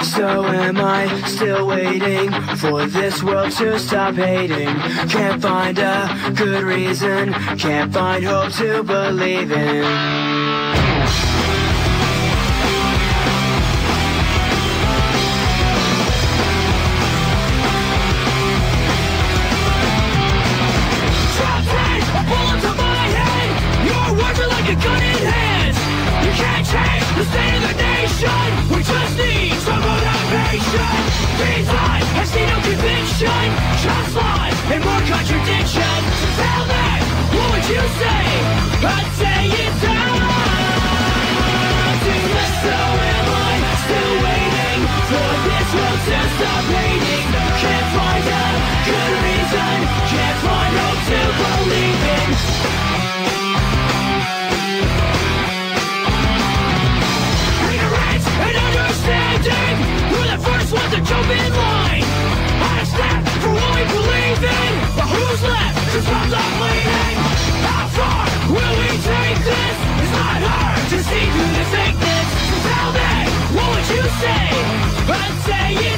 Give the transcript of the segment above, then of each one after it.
So am I still waiting for this world to stop hating? Can't find a good reason, can't find hope to believe in. gun contradiction lies, has seen no conviction Trust lies and more contradiction Tell me, what would you say? I'd say it's say, I'd say you.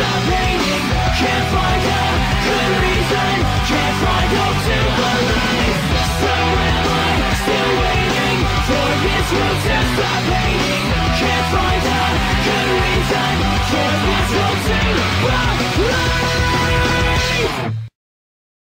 stop can't find out